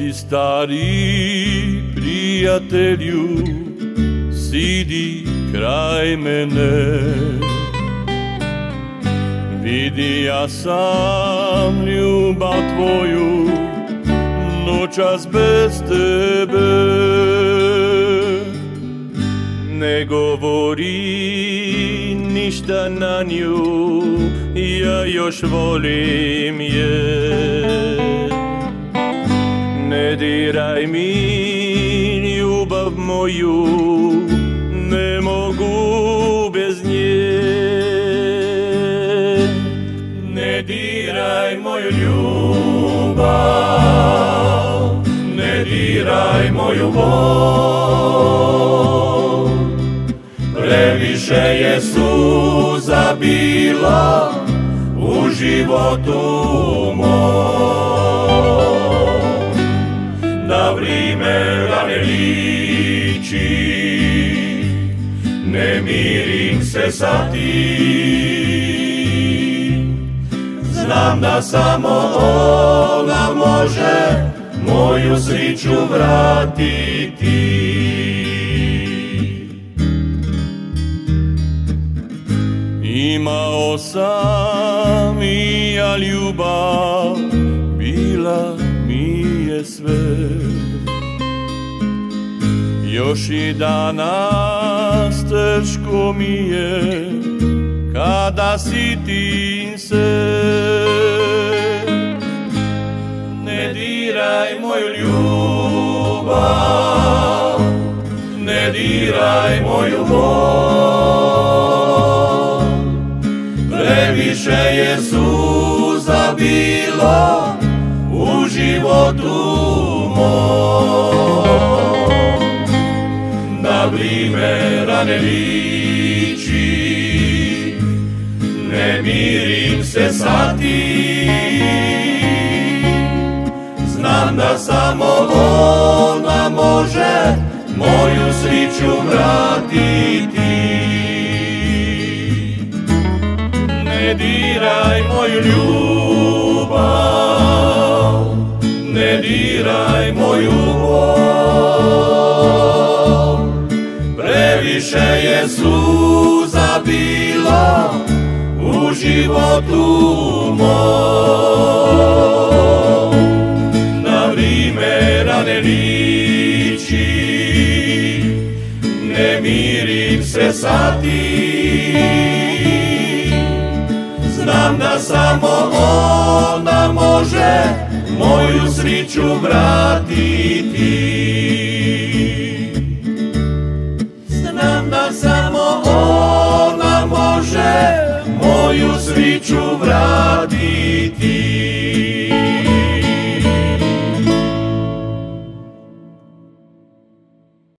si stari prijatelju, sidi kraj mene. Vidi ja sam ljubav tvoju, noćas bez tebe. Ne govori ništa na nju, ja još volim je. Diraj mi ljubav moju, ne mogu bez nje. Ne diraj moju ljubav, ne diraj moju bol. Previše je suza bila u životu mom. Liči, ne mirim se sa tim. Znam da samo ona može moju sriću vratiti. Imao sam i ja ljubav, bila mi je sve. Još i danas teško mi je, kada sitim se. Ne diraj moju ljubav, ne diraj moju bol. Previše je suza bilo u životu mom. Vrijeme rane liči, ne mirim se sa tim. Znam da samo ona može moju sriću vratiti. Ne diraj moju ljubav, ne diraj moju u životu mom. Na vrijeme rane liči, ne mirim se sa tim. Znam da samo ona može moju sriću vratiti. Znam da samo moju sriću vratiti.